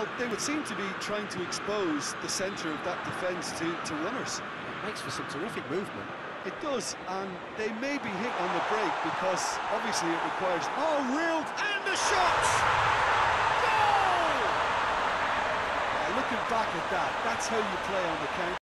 Well, they would seem to be trying to expose the centre of that defence to, to runners. It makes for some terrific movement. It does, and they may be hit on the break because obviously it requires. Oh, real and the shot! Goal! Looking back at that, that's how you play on the counter.